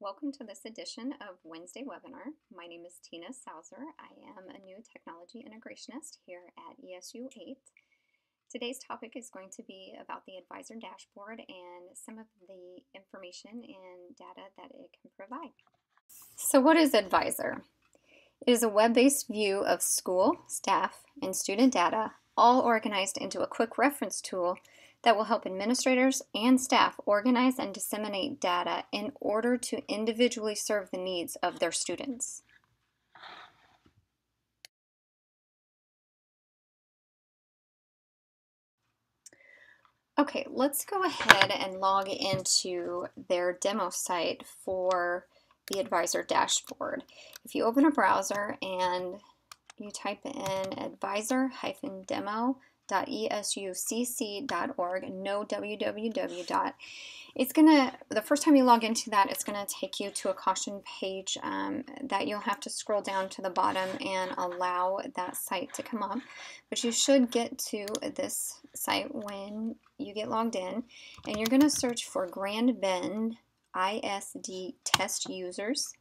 Welcome to this edition of Wednesday webinar. My name is Tina Sauser. I am a new technology integrationist here at ESU 8. Today's topic is going to be about the ADVISER dashboard and some of the information and data that it can provide. So what is ADVISER? It is a web-based view of school, staff, and student data all organized into a quick reference tool that will help administrators and staff organize and disseminate data in order to individually serve the needs of their students. Okay, let's go ahead and log into their demo site for the ADVISER dashboard. If you open a browser and you type in adviser-demo www.esucc.org, no www. It's gonna, the first time you log into that, it's gonna take you to a caution page um, that you'll have to scroll down to the bottom and allow that site to come up. But you should get to this site when you get logged in and you're gonna search for Grand Bend ISD test users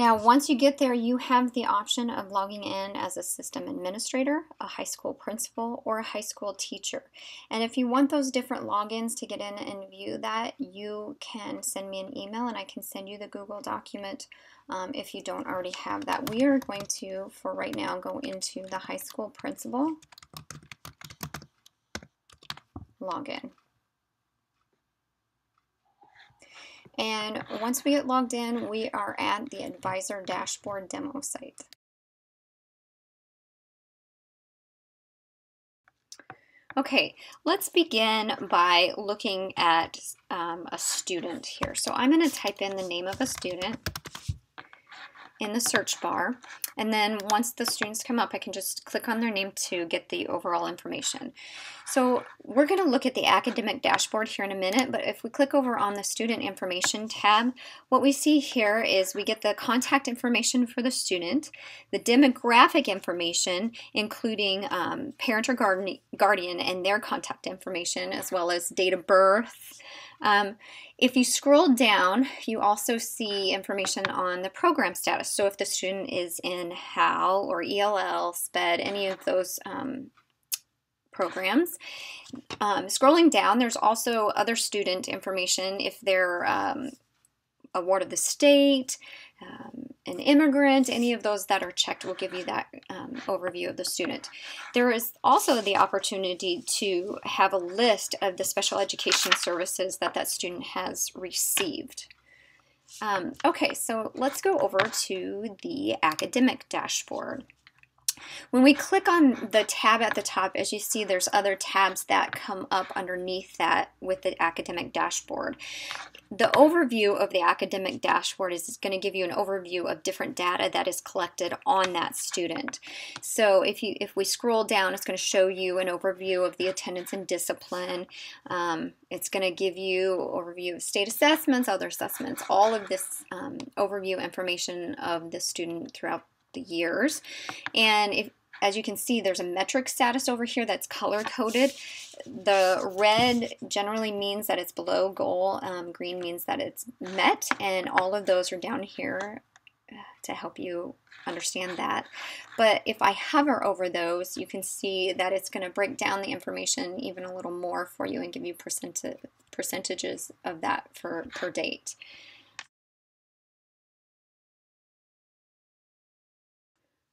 now, once you get there, you have the option of logging in as a system administrator, a high school principal, or a high school teacher. And if you want those different logins to get in and view that, you can send me an email and I can send you the Google document um, if you don't already have that. We are going to, for right now, go into the high school principal login. And once we get logged in, we are at the ADVISER Dashboard demo site. Okay, let's begin by looking at um, a student here. So I'm going to type in the name of a student in the search bar. And then once the students come up, I can just click on their name to get the overall information. So we're going to look at the academic dashboard here in a minute, but if we click over on the student information tab, what we see here is we get the contact information for the student, the demographic information, including um, parent or guardian and their contact information, as well as date of birth, um, if you scroll down, you also see information on the program status. So if the student is in HAL or ELL, SPED, any of those um, programs. Um, scrolling down, there's also other student information if they're um, a ward of the state, um, an immigrant, any of those that are checked will give you that um, overview of the student. There is also the opportunity to have a list of the special education services that that student has received. Um, okay, so let's go over to the academic dashboard. When we click on the tab at the top, as you see, there's other tabs that come up underneath that with the academic dashboard. The overview of the academic dashboard is going to give you an overview of different data that is collected on that student. So if you if we scroll down, it's going to show you an overview of the attendance and discipline. Um, it's going to give you overview of state assessments, other assessments, all of this um, overview information of the student throughout the years. And if as you can see, there's a metric status over here that's color coded. The red generally means that it's below goal. Um, green means that it's met. And all of those are down here uh, to help you understand that. But if I hover over those, you can see that it's going to break down the information even a little more for you and give you percentage, percentages of that for per date.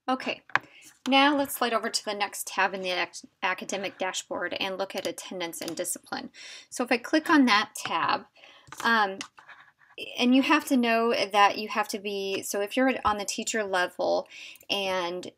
Okay, now let's slide over to the next tab in the academic dashboard and look at attendance and discipline. So if I click on that tab, um, and you have to know that you have to be, so if you're on the teacher level and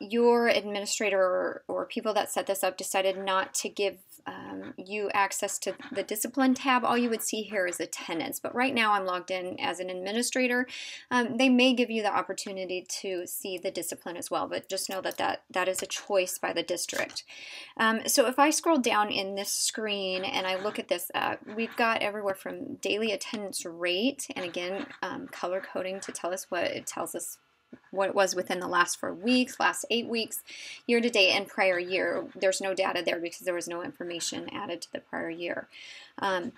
your administrator or, or, people that set this up decided not to give um, you access to the discipline tab, all you would see here is attendance. But right now I'm logged in as an administrator. Um, they may give you the opportunity to see the discipline as well, but just know that that, that is a choice by the district. Um, so if I scroll down in this screen and I look at this, uh, we've got everywhere from daily attendance rate, and again, um, color coding to tell us what it tells us what it was within the last four weeks, last eight weeks, year to date, and prior year. There's no data there because there was no information added to the prior year. Um,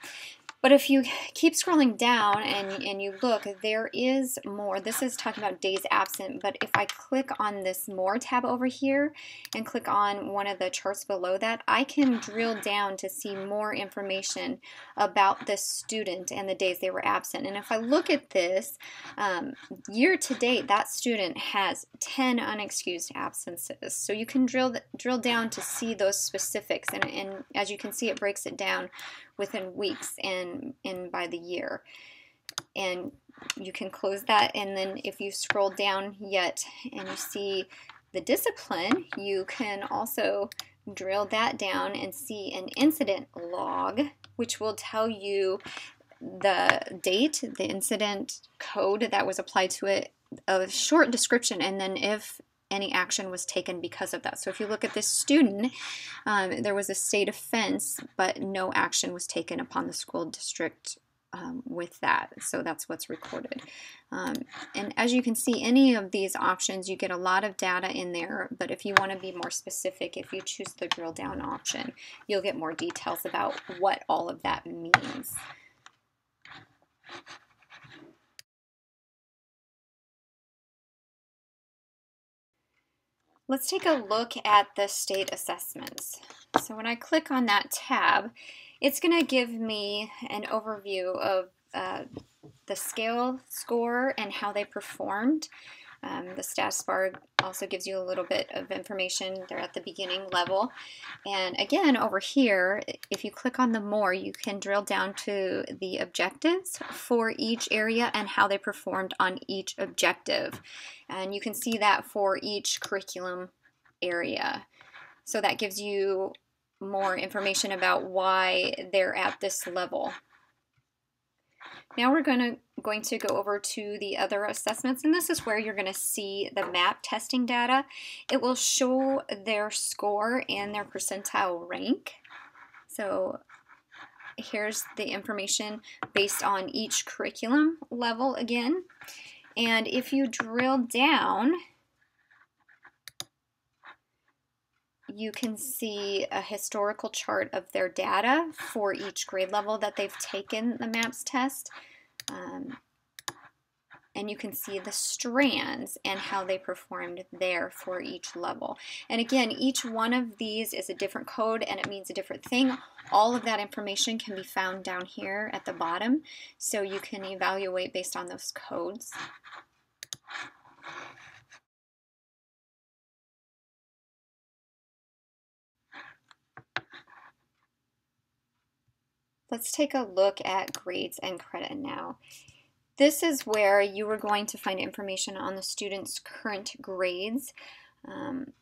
But if you keep scrolling down and, and you look, there is more. This is talking about days absent, but if I click on this More tab over here and click on one of the charts below that, I can drill down to see more information about the student and the days they were absent. And if I look at this, um, year to date, that student has 10 unexcused absences. So you can drill, drill down to see those specifics. And, and as you can see, it breaks it down within weeks and, and by the year. And you can close that and then if you scroll down yet and you see the discipline, you can also drill that down and see an incident log, which will tell you the date, the incident code that was applied to it, a short description, and then if any action was taken because of that. So if you look at this student, um, there was a state offense, but no action was taken upon the school district um, with that. So that's what's recorded. Um, and as you can see, any of these options, you get a lot of data in there, but if you want to be more specific, if you choose the drill down option, you'll get more details about what all of that means. Let's take a look at the state assessments. So when I click on that tab, it's going to give me an overview of uh, the scale score and how they performed. Um, the status bar also gives you a little bit of information They're at the beginning level. And again, over here, if you click on the more, you can drill down to the objectives for each area and how they performed on each objective. And you can see that for each curriculum area. So that gives you more information about why they're at this level. Now we're going to, going to go over to the other assessments, and this is where you're going to see the MAP testing data. It will show their score and their percentile rank. So here's the information based on each curriculum level again. And if you drill down, you can see a historical chart of their data for each grade level that they've taken the MAPS test. Um, and you can see the strands and how they performed there for each level. And again, each one of these is a different code and it means a different thing. All of that information can be found down here at the bottom, so you can evaluate based on those codes. Let's take a look at grades and credit now. This is where you are going to find information on the student's current grades. Um,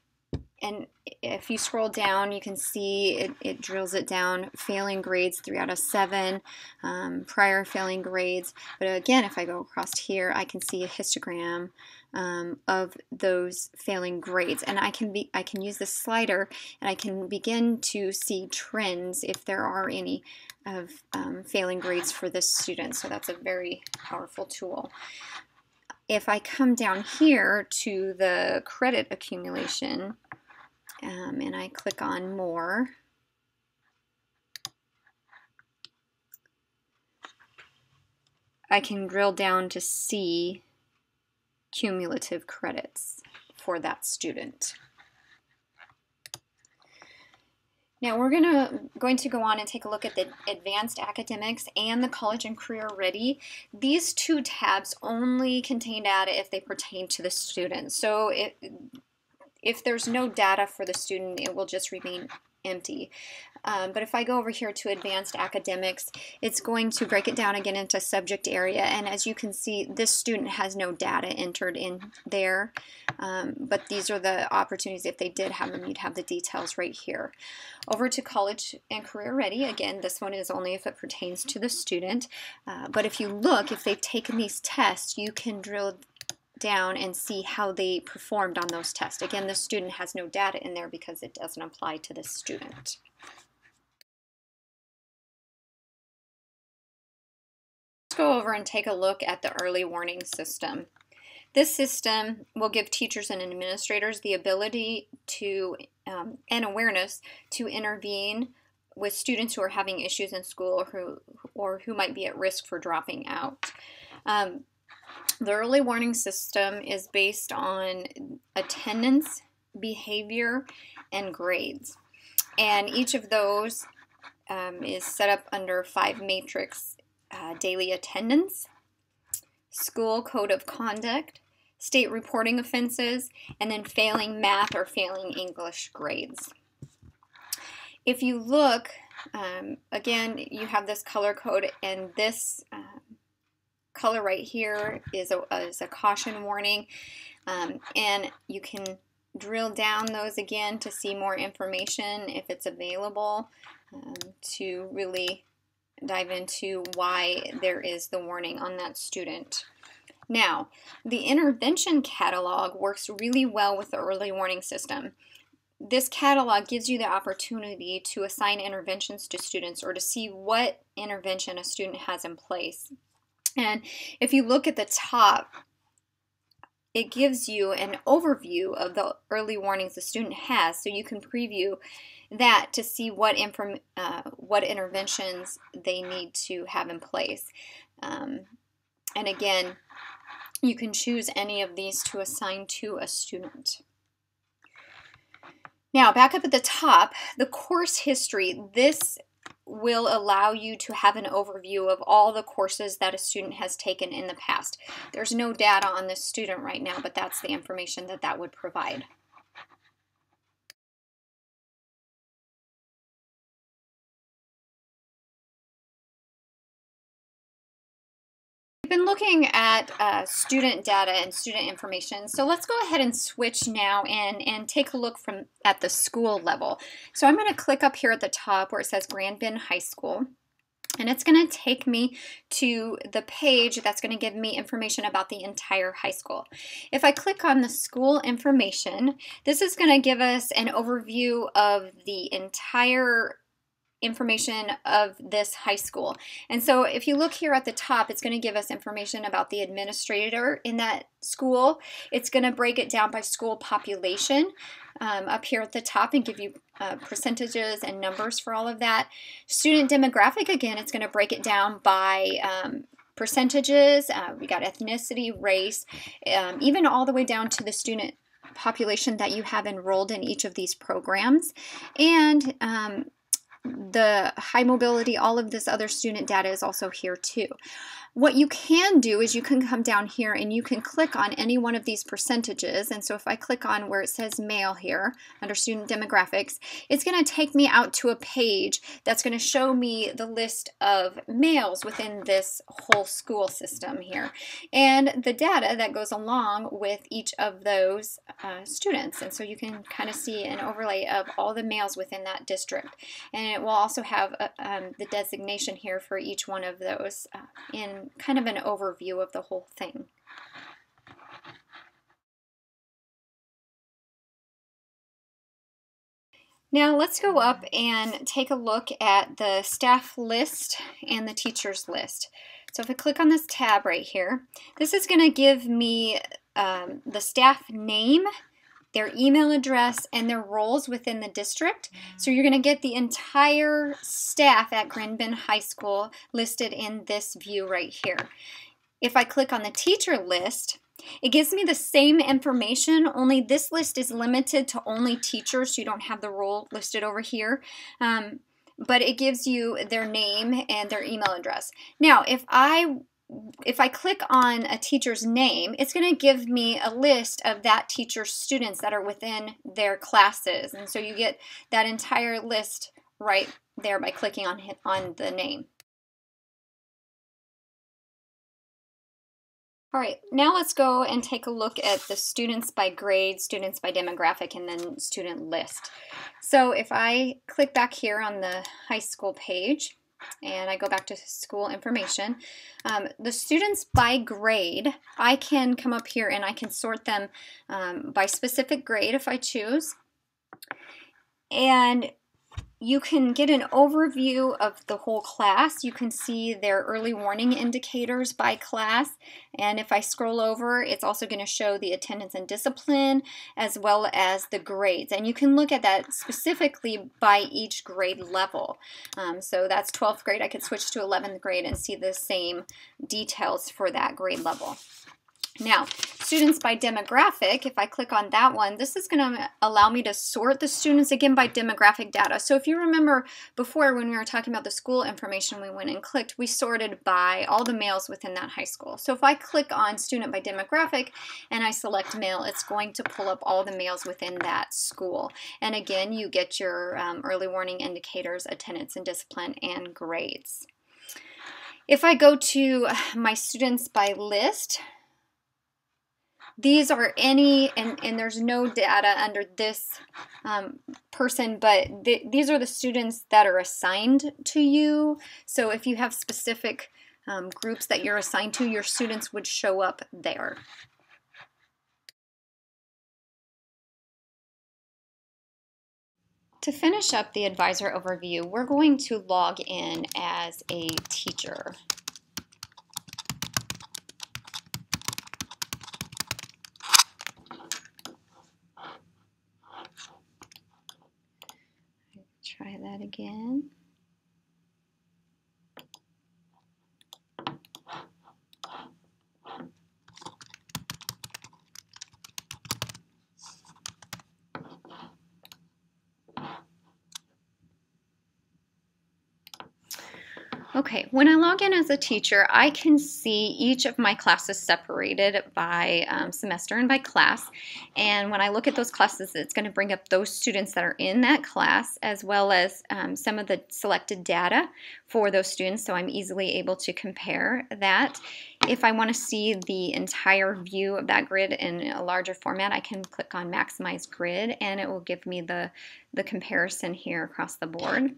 and if you scroll down, you can see it, it, drills it down, failing grades, 3 out of 7, um, prior failing grades. But again, if I go across here, I can see a histogram um, of those failing grades. And I can, be, I can use this slider and I can begin to see trends if there are any of um, failing grades for this student. So that's a very powerful tool. If I come down here to the credit accumulation um, and I click on more, I can drill down to see cumulative credits for that student. Now we're gonna going to go on and take a look at the advanced academics and the college and career ready. These two tabs only contain data if they pertain to the student. So if, if there's no data for the student, it will just remain empty. Um, but if I go over here to advanced academics, it's going to break it down again into subject area. And as you can see, this student has no data entered in there. Um, but these are the opportunities. If they did have them, you'd have the details right here. Over to college and career ready. Again, this one is only if it pertains to the student. Uh, but if you look, if they've taken these tests, you can drill down and see how they performed on those tests. Again, the student has no data in there because it doesn't apply to the student. Let's go over and take a look at the early warning system. This system will give teachers and administrators the ability to um, and awareness to intervene with students who are having issues in school or who, or who might be at risk for dropping out. Um, the early warning system is based on attendance, behavior, and grades. And each of those um, is set up under five matrix uh, daily attendance, school code of conduct, state reporting offenses, and then failing math or failing English grades. If you look, um, again, you have this color code, and this um, color right here is a, is a caution warning. Um, and you can drill down those again to see more information if it's available um, to really dive into why there is the warning on that student. Now, the intervention catalog works really well with the early warning system. This catalog gives you the opportunity to assign interventions to students or to see what intervention a student has in place. And if you look at the top, it gives you an overview of the early warnings the student has. So you can preview that to see what inform uh, what interventions they need to have in place. Um, and again you can choose any of these to assign to a student. Now back up at the top the course history. This will allow you to have an overview of all the courses that a student has taken in the past. There's no data on this student right now, but that's the information that that would provide. Been looking at uh, student data and student information. So let's go ahead and switch now and, and take a look from at the school level. So I'm going to click up here at the top where it says Grand Bend High School. And it's going to take me to the page that's going to give me information about the entire high school. If I click on the school information, this is going to give us an overview of the entire information of this high school. And so if you look here at the top, it's going to give us information about the administrator in that school. It's going to break it down by school population um, up here at the top and give you uh, percentages and numbers for all of that. Student demographic, again, it's going to break it down by um, percentages. Uh, we got ethnicity, race, um, even all the way down to the student population that you have enrolled in each of these programs. And um, the high mobility, all of this other student data is also here too. What you can do is you can come down here and you can click on any one of these percentages. And so if I click on where it says male here under student demographics, it's going to take me out to a page that's going to show me the list of males within this whole school system here and the data that goes along with each of those uh, students. And so you can kind of see an overlay of all the males within that district. And it will also have uh, um, the designation here for each one of those uh, in kind of an overview of the whole thing. Now let's go up and take a look at the staff list and the teachers list. So if I click on this tab right here, this is going to give me um, the staff name their email address, and their roles within the district. So you're going to get the entire staff at Grand Bend High School listed in this view right here. If I click on the teacher list, it gives me the same information, only this list is limited to only teachers. So you don't have the role listed over here. Um, but it gives you their name and their email address. Now, if I if I click on a teacher's name, it's going to give me a list of that teacher's students that are within their classes. And so you get that entire list right there by clicking on, on the name. All right, now let's go and take a look at the students by grade, students by demographic, and then student list. So if I click back here on the high school page, and I go back to school information. Um, the students by grade, I can come up here and I can sort them um, by specific grade if I choose. And you can get an overview of the whole class. You can see their early warning indicators by class. And if I scroll over, it's also going to show the attendance and discipline as well as the grades. And you can look at that specifically by each grade level. Um, so that's 12th grade. I could switch to 11th grade and see the same details for that grade level. Now, students by demographic, if I click on that one, this is going to allow me to sort the students again by demographic data. So if you remember before when we were talking about the school information we went and clicked, we sorted by all the males within that high school. So if I click on student by demographic and I select male, it's going to pull up all the males within that school. And again, you get your um, early warning indicators, attendance and discipline, and grades. If I go to my students by list, these are any, and, and there's no data under this um, person, but th these are the students that are assigned to you. So if you have specific um, groups that you're assigned to, your students would show up there. To finish up the ADVISER overview, we're going to log in as a teacher. try that again. Okay, when I log in as a teacher, I can see each of my classes separated by um, semester and by class. And when I look at those classes, it's going to bring up those students that are in that class, as well as um, some of the selected data for those students, so I'm easily able to compare that. If I want to see the entire view of that grid in a larger format, I can click on Maximize Grid, and it will give me the, the comparison here across the board.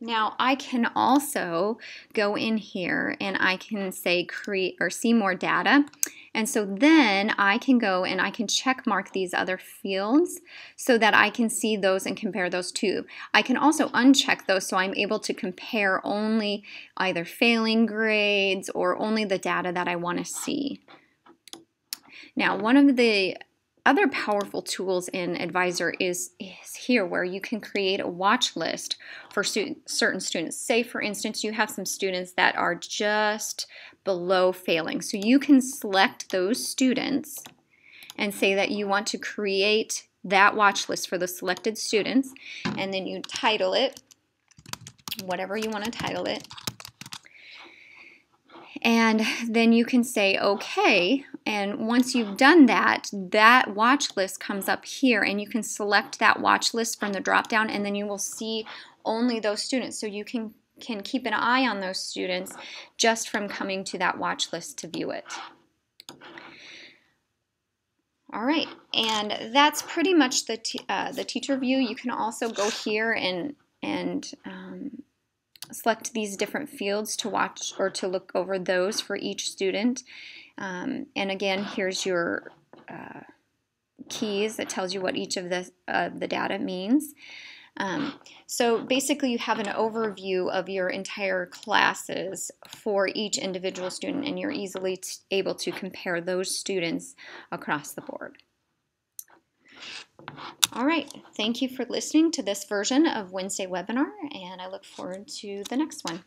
Now I can also go in here and I can say create or see more data. And so then I can go and I can check mark these other fields so that I can see those and compare those too. I can also uncheck those so I'm able to compare only either failing grades or only the data that I want to see. Now, one of the other powerful tools in ADVISER is, is here where you can create a watch list for certain students. Say, for instance, you have some students that are just below failing. So you can select those students and say that you want to create that watch list for the selected students, and then you title it, whatever you want to title it. And then you can say, okay, and once you've done that, that watch list comes up here and you can select that watch list from the drop down and then you will see only those students. So you can, can keep an eye on those students just from coming to that watch list to view it. All right, and that's pretty much the, uh, the teacher view. You can also go here and, and um, select these different fields to watch or to look over those for each student. Um, and again, here's your uh, keys that tells you what each of the, uh, the data means. Um, so basically you have an overview of your entire classes for each individual student and you're easily able to compare those students across the board. All right, thank you for listening to this version of Wednesday webinar and I look forward to the next one.